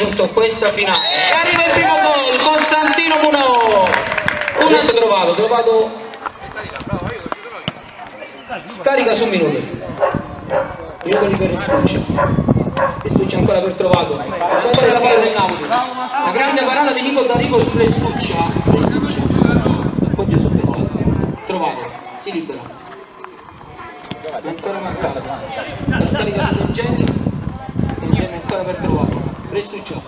raggiunto questa finale. E arriva il primo gol con Santino Munò. Questo trovato, trovato. Scarica su Minutoli. Minutoli per Restuccia. Restuccia ancora per trovato. Ancora la palla del Napoli. La grande parata di Nico D'Arrigo su Restuccia. Restuccia. Appoggia su trovato. Trovato. Si libera ancora mancato la scarica su Dongeni Dongeni ancora per trovato Restuccio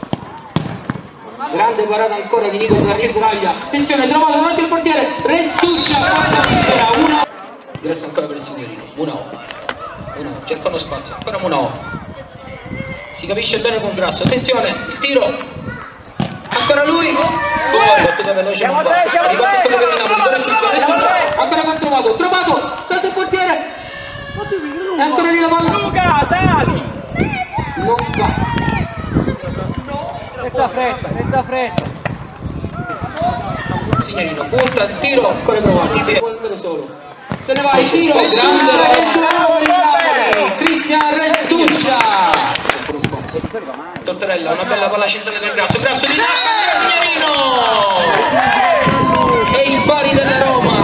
grande parata ancora di Nico Garriga sbaglia. Attenzione trovato davanti al portiere. Restuccia ancora una grazie ancora per il signorino Munao Munao cerca uno spazio ancora Munao si capisce bene con Grasso. Attenzione il tiro. Ancora lui. Fuori battuta veloce non va. Come per il Napoli Restuccia Restuccia ancora con trovato trovato. Salta il portiere. E ancora lì la palla. Luca, sali! Non va. Senza fretta, senza fretta. Signorino, punta il tiro, ancora provato. Può andare solo. Se ne va il tiro, Restuccia e il 2 per il Napoli. Cristian Restuccia. Tortorella, una bella palla centrale per Grasso. Grasso di Napoli, signorino. E il pari della Roma.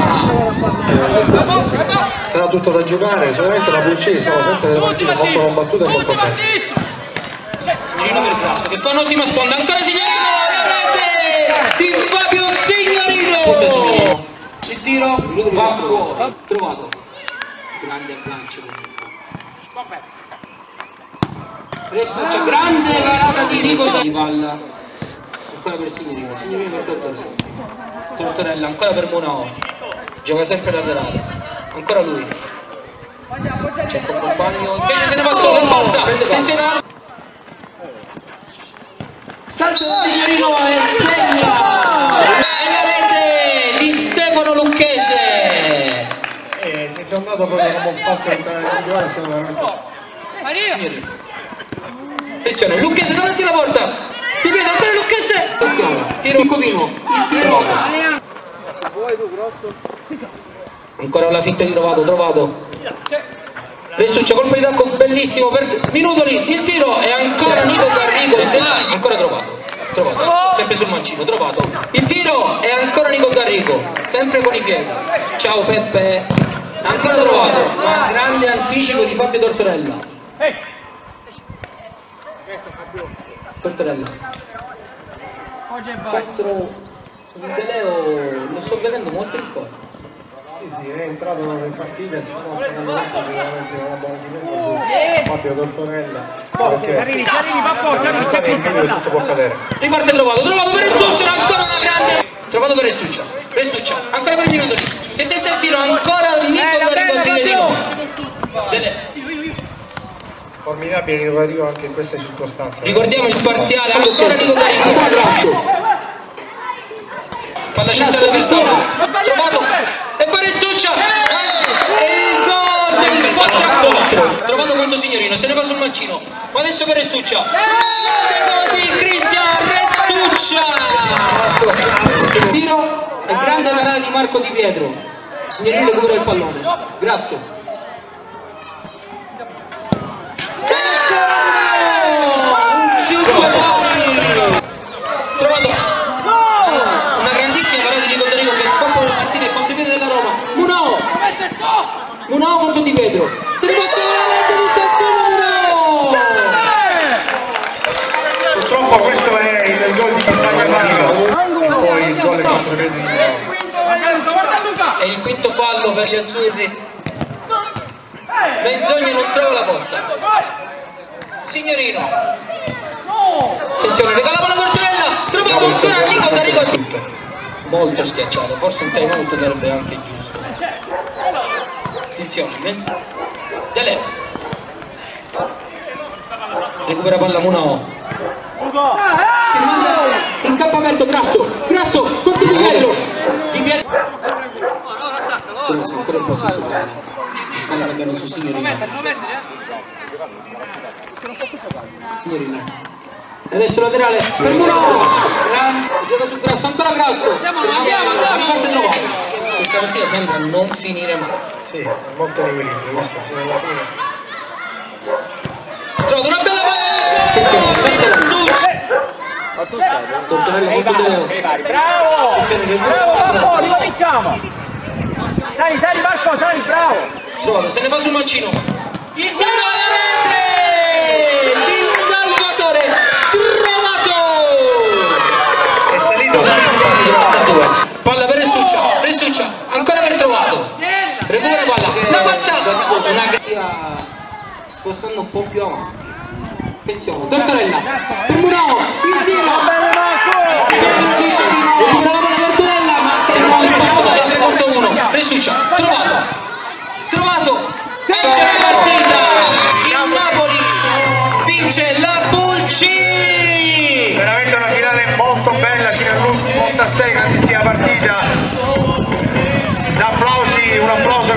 Era tutto da giocare, solamente la Pulcini sempre delle partite molto combattute e molto belle. Per Grasso che fa un'ottima sponda, ancora Signorino, la rete di Fabio Signorino. Punta Signorino. Il tiro va fuori, trovato. Grande aggancio comunque. Restuccia, grande parata di Nicola di Valla. Ancora per Signorino, Signorino per Tortorella. Tortorella, ancora per Monao. Gioca sempre laterale. Ancora lui. Cerca un compagno, invece se ne va solo, passa. Attenzione. Salto del Signorino e segna! E la rete di Stefano Lucchese! E si è fiondato proprio come un fatto entrare in giocare, siamo veramente... Attenzione, Lucchese davanti alla porta! Di piede, ancora Lucchese! Attenzione, tiro un copino, il tiro. Ancora la finta di trovato, trovato. Restuccia, colpo di tacco bellissimo per Minutoli, il tiro e ancora Nico Garrigo, ancora trovato. Trovato, sempre sul mancino, trovato. Il tiro e ancora Nico Garrigo, sempre con i piedi. Ciao Peppe. Ancora trovato, ma grande anticipo di Fabio Tortorella. Tortorella. 4 Leo, lo sto vedendo molto in forma. Sì, sì, è entrato in partita, non c'è momento sicuramente una buona difesa su Fabio Tortorella. Perché Arrivi, arrivi, va fuori, arrivi, c'è video tutto può cadere. Riparte trovato, trovato per Restuccia, ancora una grande. Trovato per Restuccia, Restuccia, ancora per Minutoli. E tenta il tiro, ancora Nico Garrigo a dire di no. Dele. Formidabile Nico Garrigo anche in queste circostanze. Ricordiamo il parziale, ancora Nico ancora Grasso. Palla centrale per Solo, trovato, e il gol del 4 a 4. Trovato contro Signorino, se ne va sul mancino, ma adesso per Restuccia. Grande gol di Cristian Restuccia. Il tiro e grande parata di Marco Di Pietro. Signorino recupera il pallone, Grasso. Un 5 pari! Trovato una grandissima parata di Nico Dorigo che colpo del partito il contropiede della Roma. Munò! Munò contro Di Pietro. Se ne va veramente di Santino! Purtroppo questo è il gol di Spagna e poi il gol contro piedi di Milano. Guarda Luca! È il quinto fallo per gli azzurri. Menzogna non trova la porta. Signorino. Attenzione, regala la Tortorella. Trovato ancora Nico Darigo. Molto schiacciato, forse un time out sarebbe anche giusto. Attenzione, men- Dele. Recupera palla Munao. Che manda in campo aperto Grasso. Grasso, contro Di Pietro. Di Pietro. Ancora il possesso palla. Scarica bene su Signorino. Signorino. E adesso laterale per Muro. Gioca su Grasso, ancora Grasso. Andiamo, andiamo, andiamo. Questa partita sembra non finire mai. Sì, è molto equilibrio questo, fino alla fine. trovato una bella palla attenzione Stucci Tortorella molto Bravo! bene Bravo! Bravo, Marco, ricominciamo! Sali, sali Marco, sali, bravo! trovato se ne va sul mancino il tiro alla rete di Salvatore trovato È salito Passi, passa due. palla per Restuccia Restuccia ancora per trovato recupera palla passata una gra- spostando un po' più avanti. Attenzione Tortorella. Per Murao il tiro. La palla Tortorella ma che non ha imparato sono 3 contro 1 Restuccia trovato. Trovato. Esce la partita. Il Napoli vince la Pulci. Veramente una finale molto bella fino all'ultimo 86 grandissima partita. Un applauso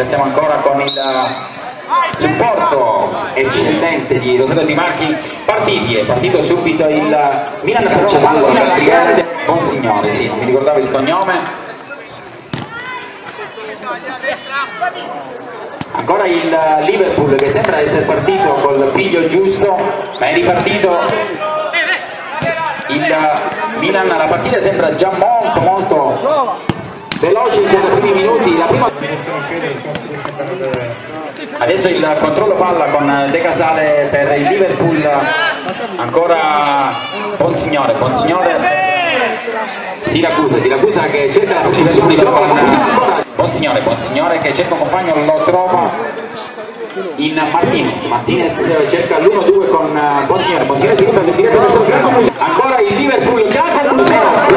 ringraziamo ancora con il supporto eccellente di Rosario Di Marchi. Partiti è partito subito il Milan Calciavallo Castiglione Bonsignore sì non mi ricordavo il cognome. Ancora il Liverpool che sembra essere partito col piglio giusto ma è ripartito il Milan. La partita sembra già molto molto veloce in questi primi minuti la prima Adesso il controllo palla con De Casale per il Liverpool, ancora Bonsignore, Bonsignore, Siracusa, Siracusa che cerca la posizione con Bonsignore, Bonsignore che cerca un compagno, lo trova in Martinez, Martinez cerca l'1-2 con Bonsignore, Bonsignore diretto ancora il Liverpool già conclusione,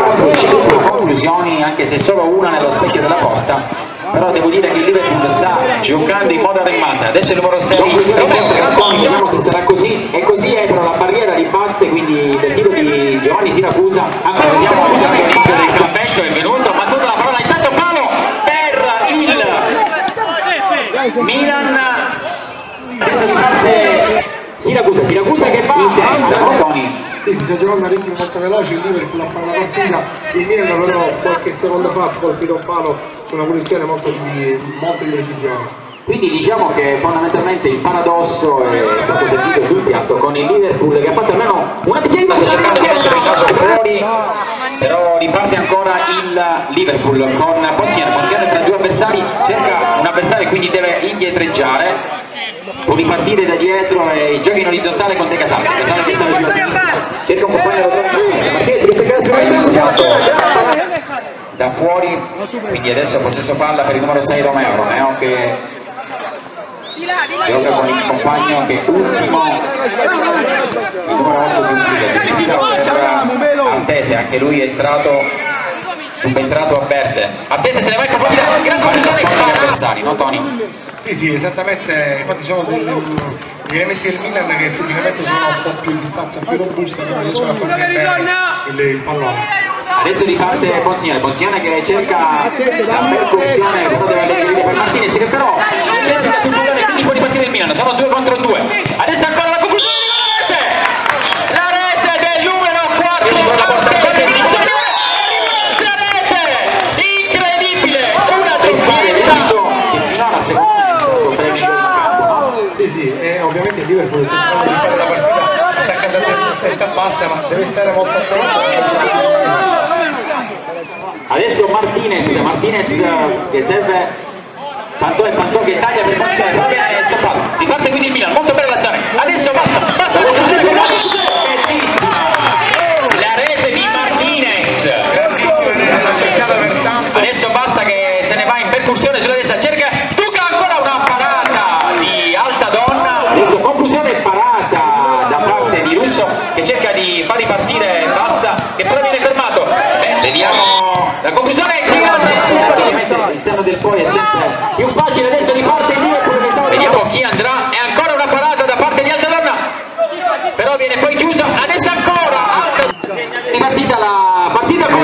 5 conclusioni anche se solo una nello specchio della porta. Però devo dire che il Liverpool sta giocando in modo arremata. Adesso il numero 6 vediamo se sarà così. E così è però la barriera ribatte quindi del tiro di Giovanni Siracusa. Ancora vediamo usando l'inizio del campetto è venuto ma tutta la parola. Intanto palo per il Milan. Adesso riparte Siracusa Siracusa che va avanza Toni. Sì, si sta giocando a ritmi molto veloci, il Liverpool a fare la partita, il Milan però qualche secondo fa ha colpito un palo su una punizione molto di, molto di precisione. Quindi diciamo che fondamentalmente il paradosso è stato sentito sul piatto con il Liverpool che ha fatto almeno una decima sta cercando di mettere il naso fuori però riparte ancora il Liverpool con Ponziano, Ponziano tra due avversari cerca un avversario e quindi deve indietreggiare può ripartire da dietro e gioca in orizzontale con De Casale, De Casale che sta sulla sinistra cerca un compagno da Martinez che cerca la iniziato da fuori quindi adesso possesso palla per il numero 6 Romeo Romeo che gioca con il compagno che ultimo il numero 8 Giuffrida Giuffrida per Altese anche lui è entrato subentrato a Verde Altese se ne va in profondità gran conclusione con gli avversari no Tony? Sì, sì, esattamente, infatti degli, degli elementi del Milan che fisicamente sono un po' più in distanza, più robusti, che non riescono a fare bene il, pallone. Adesso riparte Bonsignore, Bonsignore che cerca la percussione portata per Martinez che però cerca sul pallone quindi può ripartire il Milan, sono due contro due. Adesso ancora la conclusione della rete! La rete del numero 4 La rete! Incredibile! Una difesa! Che finora secondo me è stato tra i migliori in campo, no? Sì, sì, e ovviamente il Liverpool sta cercando di fare la partita attaccando a testa bassa, ma deve stare molto attento. Adesso Martinez, Martinez eh, che serve Pantò e Pantò che taglia per Ponzione, però viene stoppato. Riparte quindi il Milan, molto bella l'azione. Adesso basta, basta, bellissima. La rete di Martinez. Grandissima, cercata per tanto. Adesso basta che se ne va in percussione sulla destra, cerca Duca ancora una parata di alta donna. Adesso conclusione e parata da parte di Russo che cerca di far ripartire basta, che però viene fermato. Beh, vediamo la conclusione è grande. Ovviamente il senno del poi è sempre più facile, adesso riparte il Liverpool che stava Vediamo chi andrà, e ancora una parata da parte di alta donna. Però viene poi chiusa, adesso ancora ripartita la partita con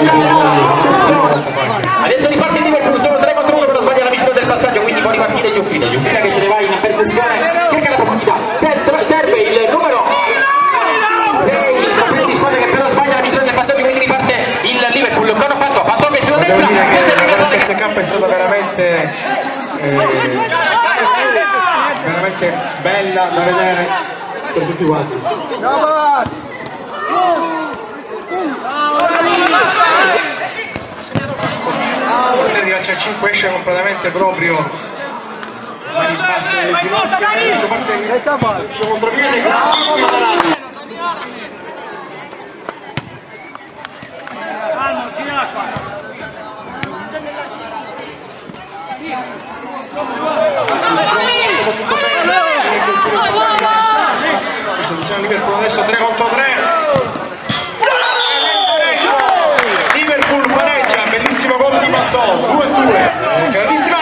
Adesso riparte il Liverpool, sono 3 contro 1 però sbaglia la misura del passaggio, quindi può ripartire Giuffrida. Giuffrida che se ne va in percussione, cerca la profondità, serve, serve il numero 6, il compagno di squadra che però sbaglia la misura del passaggio, quindi riparte il Liverpool. Con Pantò, Pantò che sulla Devo destra, dire che serve la Casale. mezza campo è stata veramente, eh, veramente bella da vedere per tutti quanti. Vedete che calcio a 5 esce completamente proprio. Mani basse nelle ginocchia adesso parte il contropiede grande parata. Adesso posizione Liverpool adesso 3 contro 3 Liverpool pareggia bellissimo gol di Mattò 2 2 grandissima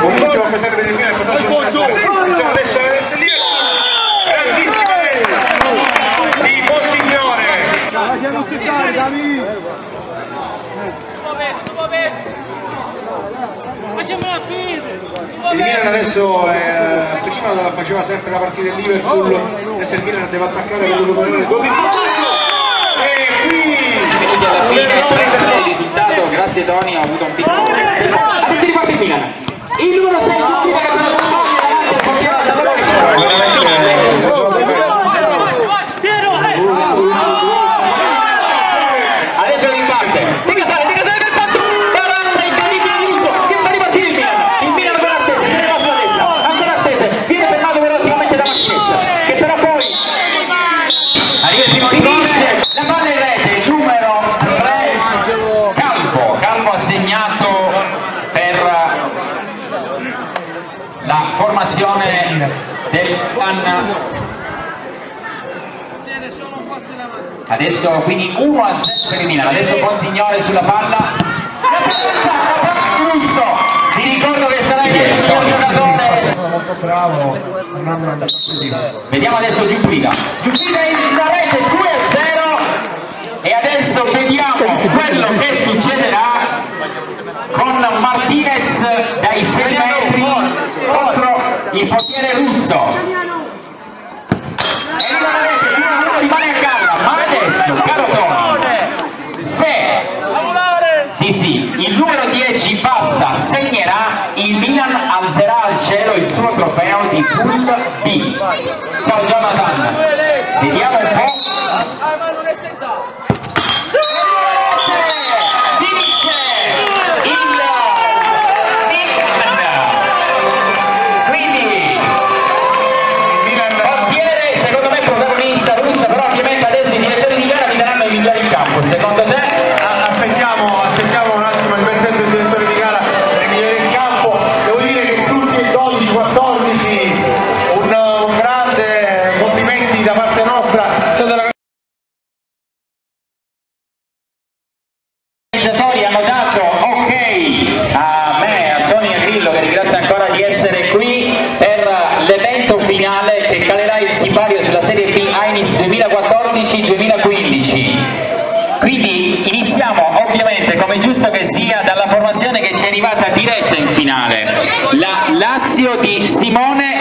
buonissimo pesare per il Milan siamo adesso il Liverpool grandissima rete di Bonsignore il Milan adesso eh, prima faceva sempre la partita del Liverpool adesso il Milan deve attaccare per recuperare il gol di Smalling. E qui Quindi alla fine il risultato, grazie Tony, ho avuto un piccolo Adesso riparte il Milan. Il numero 6 Giuffrida che però sbaglia davanti al portiere da Dolore. veramente si è giocato bene Adesso riparte. De Casale, De Casale per quanto? Parata incredibile di Russo che fa ripartire il Milan. Il Milan con attese, se ne va sulla destra. Ancora attese. Viene fermato però ottimamente da Martinez. Che però poi arriva il primo finisce. La palla in rete, il numero 3 Calvo. Calvo ha segnato per la formazione del Milan. Adesso quindi 1 a 0 per il Milan, adesso Bonsignore sulla palla. La palla, la palla Russo, vi ricordo che sarà il miglior giocatore. molto bravo non hanno una Vediamo adesso Giuffrida. Giuffrida in la rete 2 a 0 e adesso vediamo quello che succederà con Martinez dai 6 metri contro il portiere russo. E la rete, il numero rimane a galla, ma adesso, caro Tony, se sì, sì, il numero 10 basta, segnerà, il Milan alzerà al cielo il suo trofeo di Pool B. Ciao Jonathan, vediamo un po'. Lazio di Simone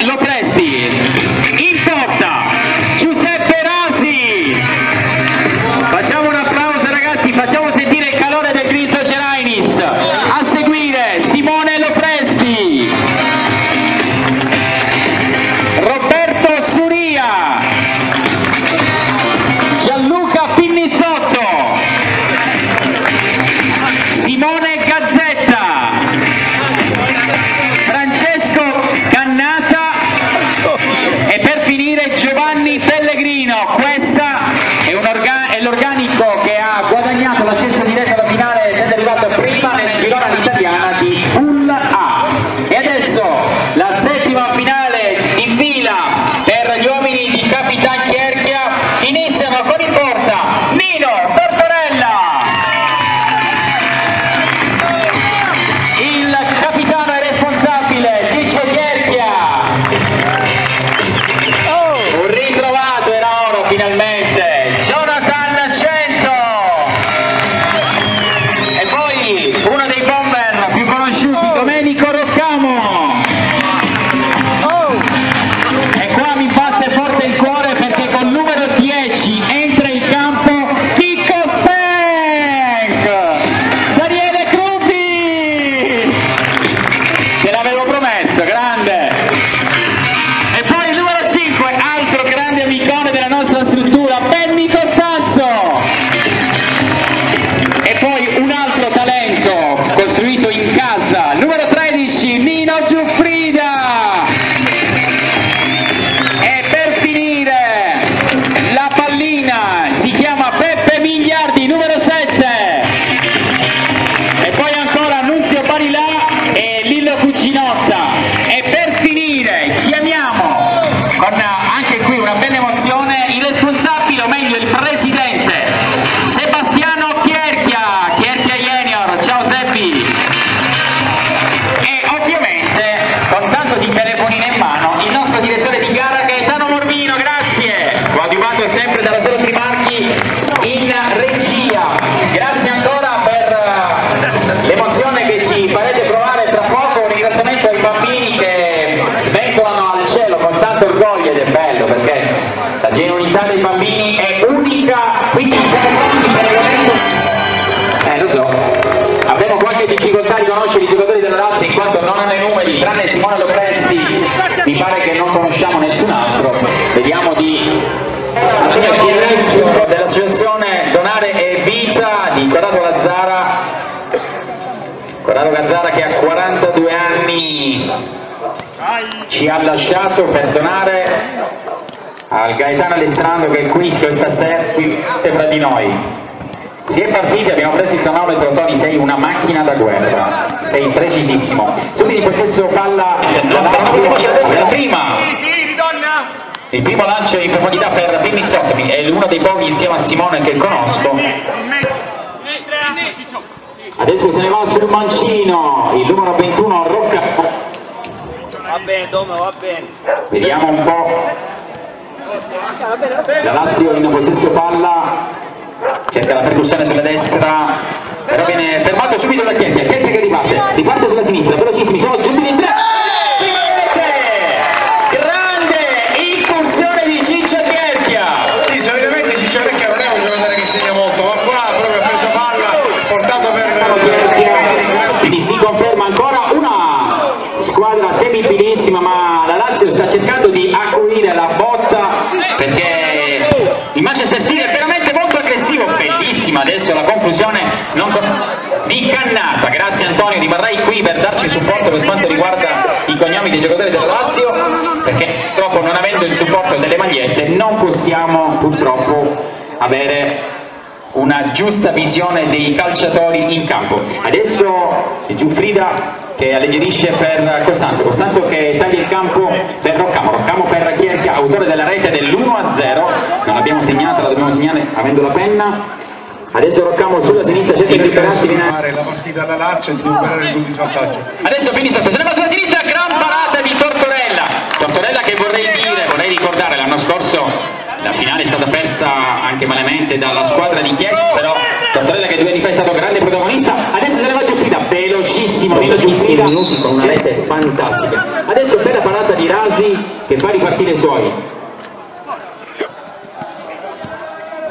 Chiellezio dell'associazione Donare e Vita di Corrado Gazzara. Corrado Gazzara che a 42 anni ci ha lasciato per donare al Gaetano Alestrando che è qui questa sera qui fra di noi. Si è partiti, abbiamo preso il cronometro, Tony, sei una macchina da guerra, sei precisissimo. Subito in possesso palla, il primo lancio in profondità per Pinnizzotti, è uno dei pochi insieme a Simone che conosco. Adesso se ne va sul mancino, il numero 21 Rocca. Va bene, Dome, va bene. Vediamo un po'. La Lazio in possesso palla, cerca la percussione sulla destra, però viene fermato subito da Chienti, Chienti che riparte, riparte sulla sinistra, velocissimi, sono giunti in tre. Prima rete! Grande incursione di Ciccio Chierchia! Sì, solitamente Ciccio Vecchia non è un giocatore che segna molto, ma qua proprio ha preso palla, portato per... Quindi si conferma ancora una squadra temibilissima, ma la Lazio sta cercando di acuire la botta perché il Manchester City è veramente molto aggressivo, bellissima adesso la conclusione di Cannata, grazie Antonio, rimarrai qui per darci supporto per quanto riguarda i cognomi dei giocatori della Lazio, perché purtroppo non avendo il supporto delle magliette non possiamo purtroppo avere una giusta visione dei calciatori in campo. Adesso è Giuffrida che alleggerisce per Costanzo, Costanzo che taglia il campo per Roccamo, Roccamo per Chierchia, autore della rete dell'1-0, non l'abbiamo segnata, la dobbiamo segnare avendo la penna. Adesso Roccamo sulla sinistra, cerca di liberarsi fare la partita alla Lazio e di recuperare il gol di svantaggio. Adesso Pinizotto, se ne va sulla sinistra, gran parata di Tortorella. Tortorella che vorrei dire, vorrei ricordare l'anno scorso la finale è stata persa anche malamente dalla squadra di Chieri, però Tortorella che due anni fa è stato grande protagonista, adesso se ne va Giuffrida, velocissimo Nino Giuffrida minuti con una rete fantastica. Adesso bella parata di Rasi che fa ripartire i suoi.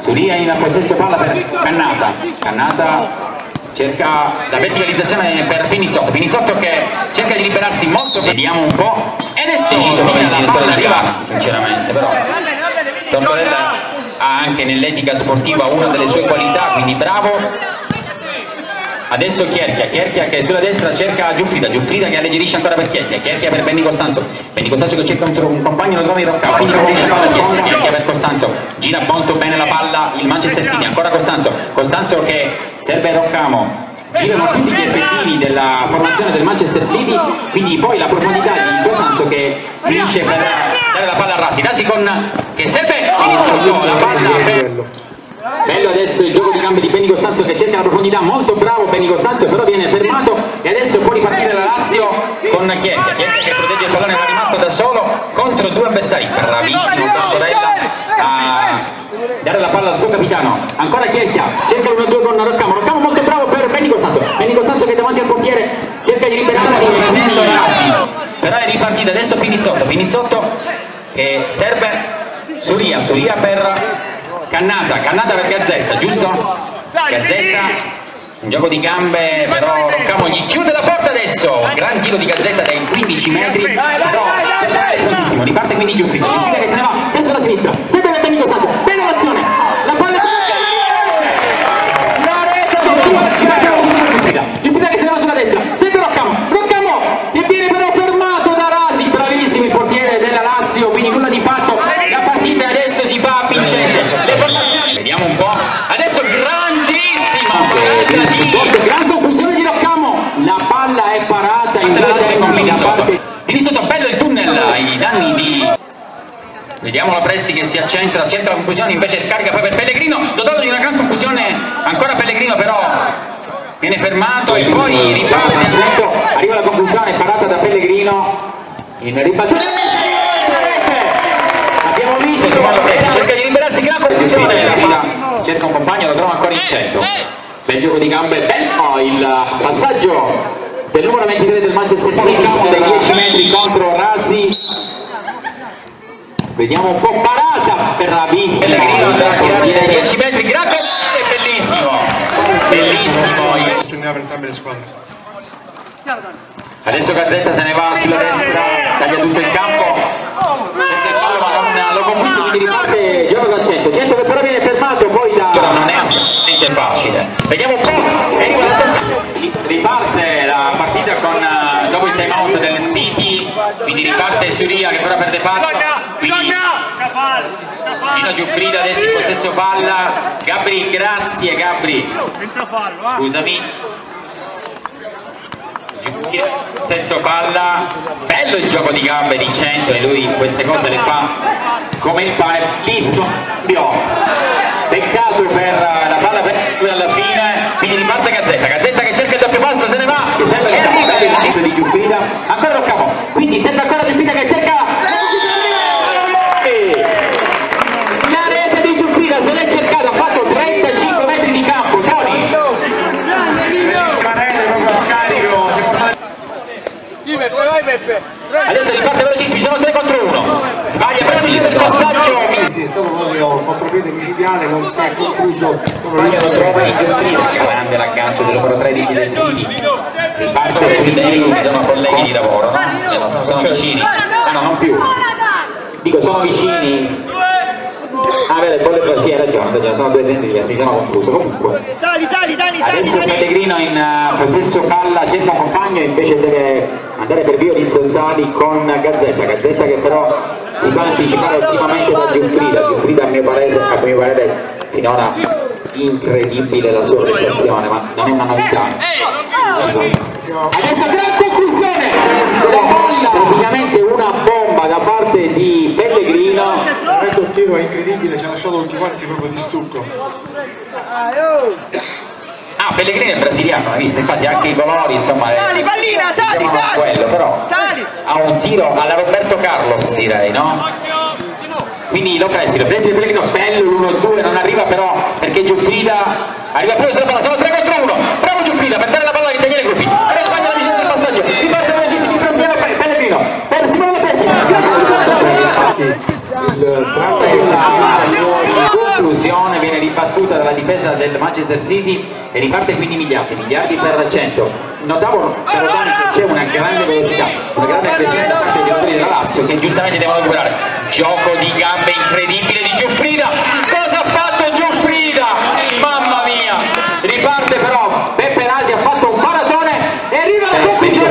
Suria in possesso palla per Cannata, Cannata cerca la verticalizzazione per Pinizzotto, Pinizzotto che cerca di liberarsi molto, vediamo un po', ed è deciso come il direttore di arrivare, sinceramente, però Tortorella ha anche nell'etica sportiva una delle sue qualità, quindi bravo. Adesso Chierchia, Chierchia che sulla destra cerca Giuffrida, Giuffrida che alleggerisce ancora per Chierchia, Chierchia per Benny Costanzo, Benny Costanzo che cerca un, un compagno, lo trova in Rocca, quindi preferisce palla Chierchia, Chierchia per Costanzo, gira molto bene la palla il Manchester City, ancora Costanzo, Costanzo che serve Roccamo, girano tutti gli effettivi della formazione del Manchester City, quindi poi la profondità di Costanzo che finisce per dare la palla a Rasi, Rasi con che serve sotto la palla per Bello adesso il gioco di gambe di Benny Costanzo che cerca la profondità, molto bravo Benny Costanzo, però viene fermato e adesso può ripartire la Lazio con Chiecchia, Chiecchia che protegge il pallone ma è rimasto da solo contro due avversari, bravissimo Tortorella a dare la palla al suo capitano, ancora Chiecchia, cerca l'1-2 con Roccamo, Roccamo molto bravo per Benny Costanzo, Benny Costanzo che davanti al portiere cerca di liberarsi però è ripartita adesso Pinizzotto, Pinizzotto che serve Suria, Suria per Cannata, Cannata per Gazzetta, giusto? Gazzetta, un gioco di gambe, però Roccamo gli chiude la porta adesso, gran tiro di Gazzetta dai 15 metri, però è prontissimo, riparte quindi Giuffrida, Giuffrida che se ne va verso la sinistra, sempre per Costanzo, gran conclusione di Roccamo, la palla è parata in da parte, Pinizzotto, bello il tunnel ai danni di Vediamo la Presti che si accentra, cerca la conclusione, invece scarica poi per Pellegrino, dotato di una gran conclusione, ancora Pellegrino però viene fermato e poi riparte. Arriva la conclusione, parata da Pellegrino, in ribattuta. Abbiamo visto, cerca di liberarsi, gran conclusione, cerca un compagno, lo trova ancora in centro. Bel gioco di gambe, bello il passaggio del numero 23 del Manchester City, dai 10 metri contro Rasi, Vediamo un po' parata, bravissimo. Pellegrino andrà a tirare dai 10 metri, grande bellissimo. Bellissimo. Bisogna per entrambe le squadre. Adesso Gazzetta se ne va sulla destra, taglia tutto il campo. Cerca il palo ma non lo conquista, quindi riparte gioco da 100. 100 che però viene fermato poi da... Però non è assolutamente facile. Vediamo un po', arriva la stessa. Riparte la partita con uh, dopo il time out del City, quindi riparte Suria che ora perde palla. Quindi Nino Giuffrida adesso in possesso palla. Gabri, grazie Gabri. Scusami. Possesso palla. Bello il gioco di gambe di 100 e lui queste cose le fa come il pane. Bellissimo. Peccato per la lui alla fine. Quindi riparte Gazzetta. Gazzetta che cerca il doppio passo, se ne va. E sembra che arriva il lancio di Giuffrida. Ancora Roccamo. Quindi sembra ancora Giuffrida che cerca la rete di Giuffrida se l'è cercata, ha fatto 35 metri di campo, Toni. Bellissima rete, proprio scarico. Si può Adesso riparte velocissimi, sono 3 contro 1. Sbaglia però il passaggio. Sì, è stato proprio contropiede micidiale, non si è concluso. Sbaglia lo trova in Giuffrida, grande l'aggancio del numero 13 del City. Riparte Presidente, sono colleghi di lavoro, no? Sono vicini. Ah no, non più. Dico, sono vicini. Ah, vero, il bolle sì, hai ragione, ragione, sono due aziende mi sono confuso. Comunque. Sali, sali, Dani, sali, Adesso sali. Pellegrino in uh, possesso palla cerca un compagno invece deve andare per vie orizzontali con Gazzetta, Gazzetta che però si fa anticipare ultimamente da Giuffrida, Giuffrida a mio parere, a mio parere finora incredibile la sua prestazione, ma non è una novità. Adesso gran conclusione, praticamente una bomba da parte di. Tiro è incredibile, ci ha lasciato tutti quanti proprio di stucco. Ah, Pellegrino è brasiliano, hai visto? Infatti anche i colori, insomma... Sali, pallina, sali, diciamo sali. quello, però Sali. ha un tiro alla Roberto Carlos direi, no? quindi lo presti, lo presti per Pellegrino, bello l'1-2, non arriva però perché Giuffrida arriva più sulla palla, sono 3 contro 1, bravo Giuffrida per dare la palla agli italiani gruppi, però sbaglia la visione del passaggio, riparte Pe- Pellegrino, per Simone Pessi, il in conclusione viene ribattuta dalla difesa del Manchester City e riparte quindi miliardi, miliardi per 100. Notavo Carotani che c'è una grande velocità, una grande aggressione da parte dei giocatori della Lazio che giustamente devono recuperare. Gioco di gambe incredibile di Giuffrida. Cosa ha fatto Giuffrida? Mamma mia! Riparte però Peppe Nasi ha fatto un maratone e arriva alla conclusione.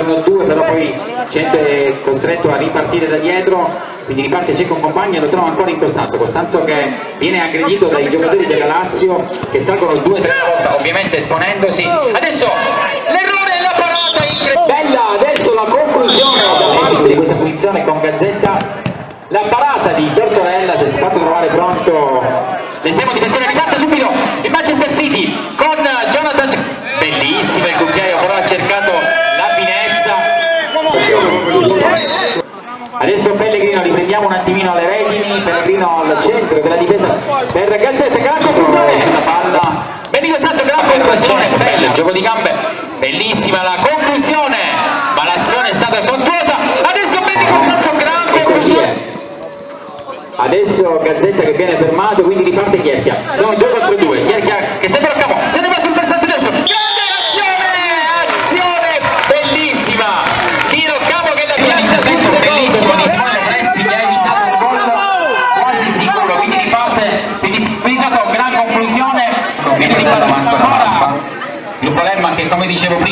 1-2 però poi Cento è costretto a ripartire da dietro quindi riparte Cecco con compagni e lo trova ancora in Costanzo Costanzo che viene aggredito dai giocatori della Lazio che salgono due o tre volte ovviamente esponendosi. Adesso l'errore e la parata incredibile. Bella adesso la conclusione dall'esito di questa punizione con Gazzetta. La parata di Tortorella si è fatto trovare pronto l'estremo difensore riparte subito il Manchester City con Jonathan bellissimo il cucchiaio però ha cercato la finezza Adesso Pellegrino riprendiamo un attimino le redini, Pellegrino al centro della difesa per Gazzetta, gran conclusione sulla palla. Vedi Costanzo, gran conclusione, bella, il gioco di gambe, bellissima la conclusione, ma l'azione è stata sontuosa. Adesso vedi Costanzo, gran conclusione. Adesso Gazzetta che viene fermato, quindi riparte Chierchia. Sono due contro due, Chierchia che sta per capo, se ne dicevo prima